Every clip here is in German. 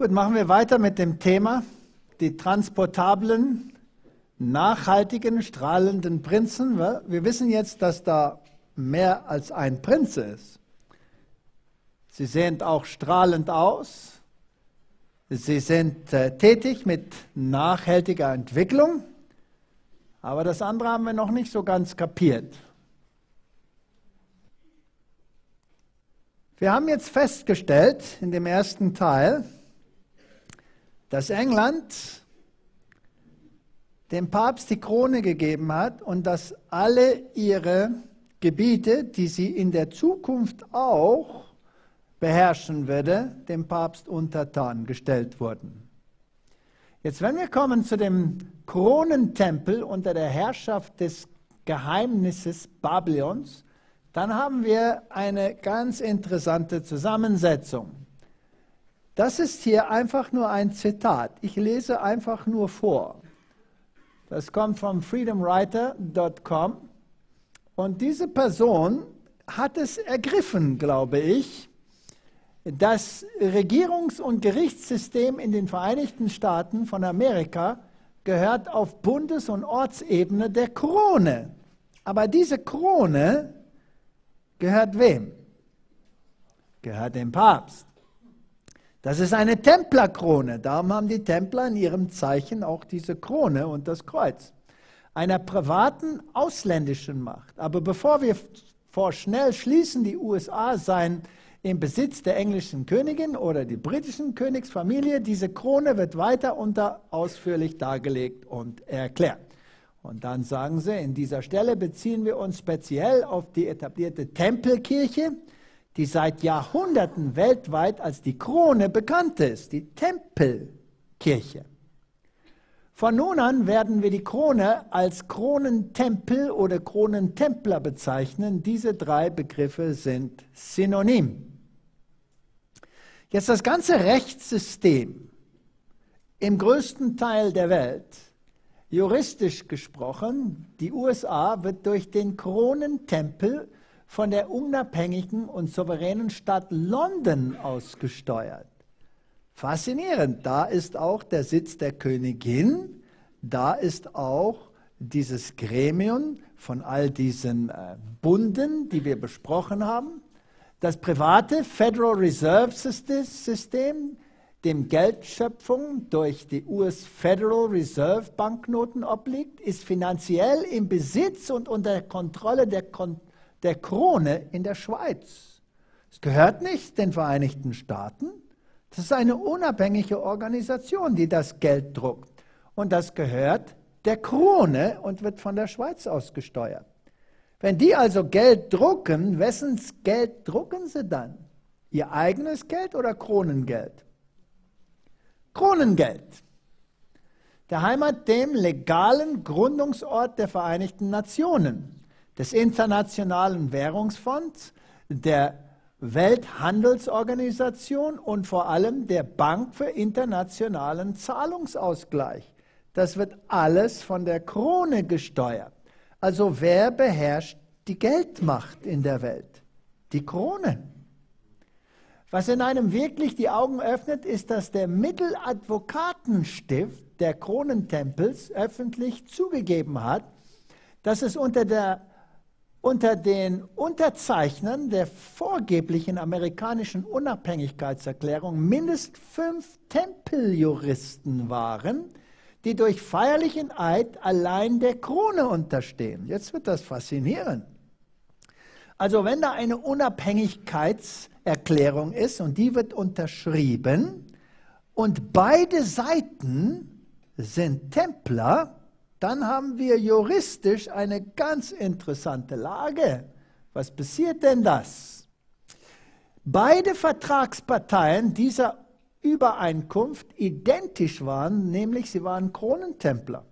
Gut, machen wir weiter mit dem Thema die transportablen, nachhaltigen, strahlenden Prinzen. Wir wissen jetzt, dass da mehr als ein Prinz ist. Sie sehen auch strahlend aus. Sie sind äh, tätig mit nachhaltiger Entwicklung. Aber das andere haben wir noch nicht so ganz kapiert. Wir haben jetzt festgestellt in dem ersten Teil, dass England dem Papst die Krone gegeben hat und dass alle ihre Gebiete, die sie in der Zukunft auch beherrschen würde, dem Papst untertan gestellt wurden. Jetzt, wenn wir kommen zu dem Kronentempel unter der Herrschaft des Geheimnisses Babylons, dann haben wir eine ganz interessante Zusammensetzung. Das ist hier einfach nur ein Zitat. Ich lese einfach nur vor. Das kommt von freedomwriter.com. Und diese Person hat es ergriffen, glaube ich, das Regierungs- und Gerichtssystem in den Vereinigten Staaten von Amerika gehört auf Bundes- und Ortsebene der Krone. Aber diese Krone gehört wem? Gehört dem Papst. Das ist eine Templerkrone. Darum haben die Templer in ihrem Zeichen auch diese Krone und das Kreuz. Einer privaten ausländischen Macht. Aber bevor wir vorschnell schließen, die USA seien im Besitz der englischen Königin oder die britischen Königsfamilie, diese Krone wird weiter unter ausführlich dargelegt und erklärt. Und dann sagen sie, in dieser Stelle beziehen wir uns speziell auf die etablierte Tempelkirche, die seit Jahrhunderten weltweit als die Krone bekannt ist, die Tempelkirche. Von nun an werden wir die Krone als Kronentempel oder Kronentempler bezeichnen. Diese drei Begriffe sind synonym. Jetzt das ganze Rechtssystem im größten Teil der Welt Juristisch gesprochen, die USA wird durch den Kronentempel von der unabhängigen und souveränen Stadt London ausgesteuert. Faszinierend, da ist auch der Sitz der Königin, da ist auch dieses Gremium von all diesen äh, Bunden, die wir besprochen haben. Das private Federal Reserve System, dem Geldschöpfung durch die US Federal Reserve Banknoten obliegt, ist finanziell im Besitz und unter Kontrolle der, Kon der Krone in der Schweiz. Es gehört nicht den Vereinigten Staaten. Das ist eine unabhängige Organisation, die das Geld druckt. Und das gehört der Krone und wird von der Schweiz aus gesteuert. Wenn die also Geld drucken, wessens Geld drucken sie dann? Ihr eigenes Geld oder Kronengeld? Kronengeld. Der Heimat dem legalen Gründungsort der Vereinigten Nationen, des Internationalen Währungsfonds, der Welthandelsorganisation und vor allem der Bank für internationalen Zahlungsausgleich. Das wird alles von der Krone gesteuert. Also wer beherrscht die Geldmacht in der Welt? Die Krone. Was in einem wirklich die Augen öffnet, ist, dass der Mitteladvokatenstift der Kronentempels öffentlich zugegeben hat, dass es unter, der, unter den Unterzeichnern der vorgeblichen amerikanischen Unabhängigkeitserklärung mindestens fünf Tempeljuristen waren, die durch feierlichen Eid allein der Krone unterstehen. Jetzt wird das faszinierend. Also wenn da eine Unabhängigkeitserklärung ist und die wird unterschrieben und beide Seiten sind Templer, dann haben wir juristisch eine ganz interessante Lage. Was passiert denn das? Beide Vertragsparteien dieser Übereinkunft identisch waren, nämlich sie waren Kronentempler.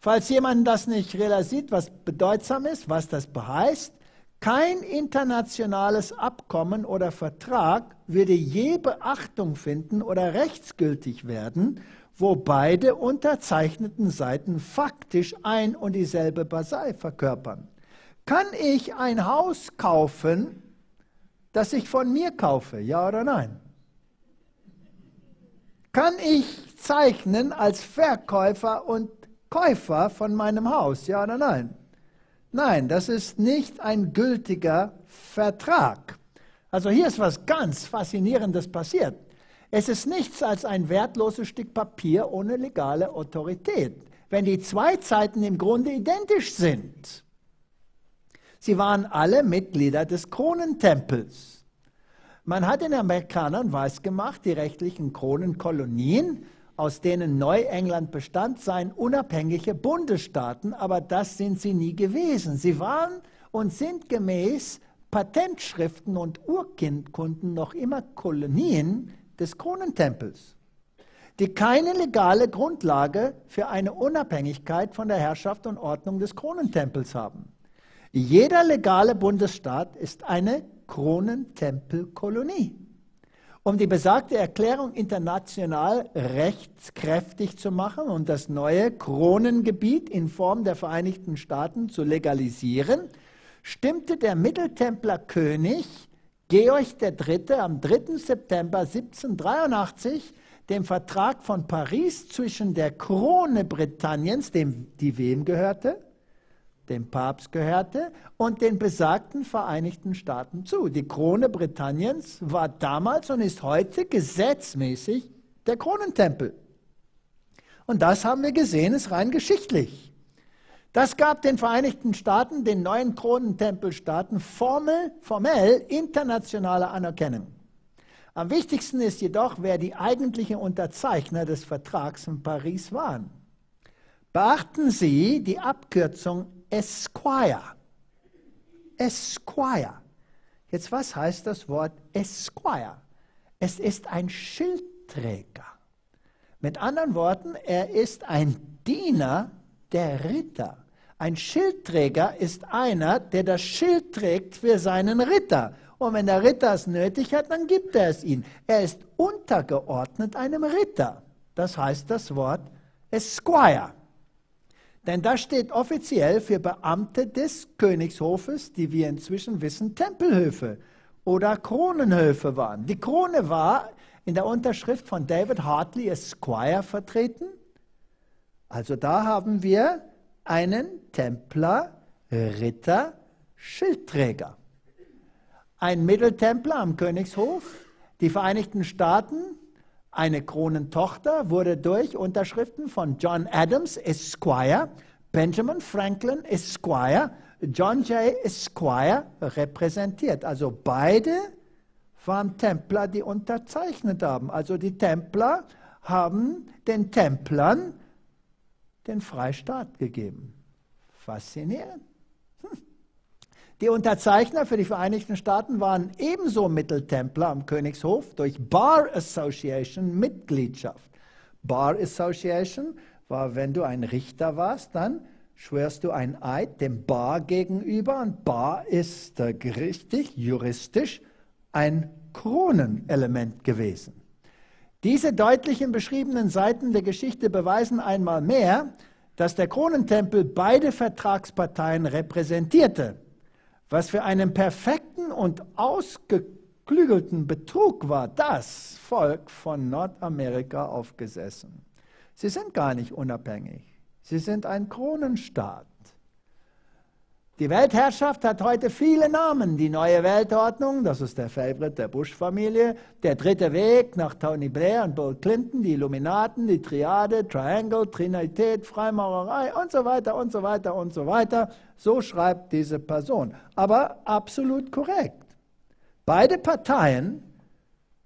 Falls jemand das nicht realisiert, was bedeutsam ist, was das heißt, kein internationales Abkommen oder Vertrag würde je Beachtung finden oder rechtsgültig werden, wo beide unterzeichneten Seiten faktisch ein und dieselbe Partei verkörpern. Kann ich ein Haus kaufen, das ich von mir kaufe, ja oder nein? kann ich zeichnen als Verkäufer und Käufer von meinem Haus, ja oder nein? Nein, das ist nicht ein gültiger Vertrag. Also hier ist was ganz Faszinierendes passiert. Es ist nichts als ein wertloses Stück Papier ohne legale Autorität, wenn die zwei Zeiten im Grunde identisch sind. Sie waren alle Mitglieder des Kronentempels. Man hat den Amerikanern weisgemacht, die rechtlichen Kronenkolonien, aus denen Neuengland bestand, seien unabhängige Bundesstaaten, aber das sind sie nie gewesen. Sie waren und sind gemäß Patentschriften und Urkundkunden noch immer Kolonien des Kronentempels, die keine legale Grundlage für eine Unabhängigkeit von der Herrschaft und Ordnung des Kronentempels haben. Jeder legale Bundesstaat ist eine Kronentempelkolonie. Um die besagte Erklärung international rechtskräftig zu machen und das neue Kronengebiet in Form der Vereinigten Staaten zu legalisieren, stimmte der Mitteltemplerkönig Georg III. am 3. September 1783 dem Vertrag von Paris zwischen der Krone Britanniens, dem die wem gehörte, dem Papst gehörte, und den besagten Vereinigten Staaten zu. Die Krone Britanniens war damals und ist heute gesetzmäßig der Kronentempel. Und das haben wir gesehen, ist rein geschichtlich. Das gab den Vereinigten Staaten, den neuen Kronentempelstaaten, formell, formell internationale Anerkennung. Am wichtigsten ist jedoch, wer die eigentlichen Unterzeichner des Vertrags in Paris waren. Beachten Sie die Abkürzung Esquire. Esquire. Jetzt, was heißt das Wort Esquire? Es ist ein Schildträger. Mit anderen Worten, er ist ein Diener der Ritter. Ein Schildträger ist einer, der das Schild trägt für seinen Ritter. Und wenn der Ritter es nötig hat, dann gibt er es ihm. Er ist untergeordnet einem Ritter. Das heißt das Wort Esquire. Denn das steht offiziell für Beamte des Königshofes, die wir inzwischen wissen, Tempelhöfe oder Kronenhöfe waren. Die Krone war in der Unterschrift von David Hartley Esquire vertreten. Also da haben wir einen Templer, Ritter, Schildträger. Ein Mitteltempler am Königshof, die Vereinigten Staaten, eine Kronentochter, wurde durch Unterschriften von John Adams Esquire, Benjamin Franklin Esquire, John Jay Esquire repräsentiert. Also beide waren Templer, die unterzeichnet haben. Also die Templer haben den Templern den Freistaat gegeben. Faszinierend. Hm. Die Unterzeichner für die Vereinigten Staaten waren ebenso Mitteltempler am Königshof durch Bar Association Mitgliedschaft. Bar Association war, wenn du ein Richter warst, dann schwörst du ein Eid dem Bar gegenüber und Bar ist äh, gerichtlich, juristisch ein Kronenelement gewesen. Diese deutlichen beschriebenen Seiten der Geschichte beweisen einmal mehr, dass der Kronentempel beide Vertragsparteien repräsentierte, was für einen perfekten und ausgeklügelten Betrug war, das Volk von Nordamerika aufgesessen. Sie sind gar nicht unabhängig, sie sind ein Kronenstaat. Die Weltherrschaft hat heute viele Namen. Die neue Weltordnung, das ist der Favorite der Bush-Familie. Der dritte Weg nach Tony Blair und Bill Clinton. Die Illuminaten, die Triade, Triangle, Trinität, Freimaurerei und so weiter und so weiter und so weiter. So schreibt diese Person. Aber absolut korrekt. Beide Parteien,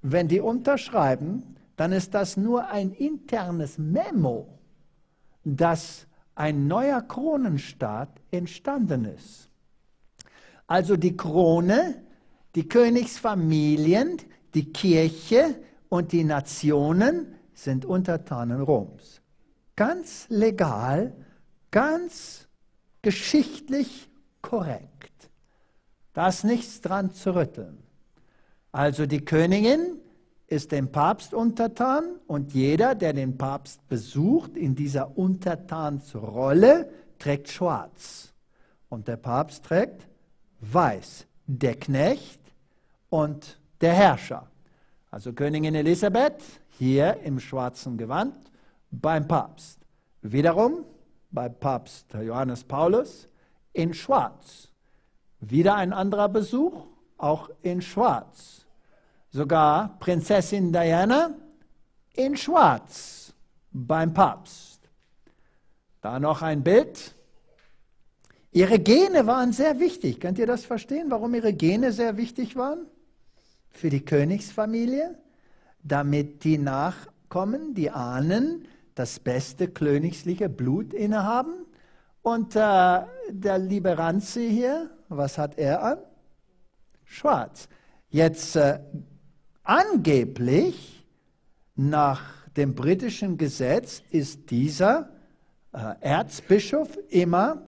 wenn die unterschreiben, dann ist das nur ein internes Memo, das ein neuer Kronenstaat entstanden ist. Also die Krone, die Königsfamilien, die Kirche und die Nationen sind Untertanen Roms. Ganz legal, ganz geschichtlich korrekt. Da ist nichts dran zu rütteln. Also die Königin ist dem Papst untertan und jeder, der den Papst besucht, in dieser Untertansrolle, trägt schwarz. Und der Papst trägt weiß. Der Knecht und der Herrscher. Also Königin Elisabeth hier im schwarzen Gewand beim Papst. Wiederum bei Papst Johannes Paulus in Schwarz. Wieder ein anderer Besuch, auch in Schwarz. Sogar Prinzessin Diana in Schwarz beim Papst. Da noch ein Bild. Ihre Gene waren sehr wichtig. Könnt ihr das verstehen, warum ihre Gene sehr wichtig waren? Für die Königsfamilie, damit die Nachkommen, die Ahnen, das beste königliche Blut innehaben. Und äh, der liebe Ranzi hier, was hat er an? Schwarz. Jetzt äh, angeblich nach dem britischen Gesetz ist dieser äh, Erzbischof immer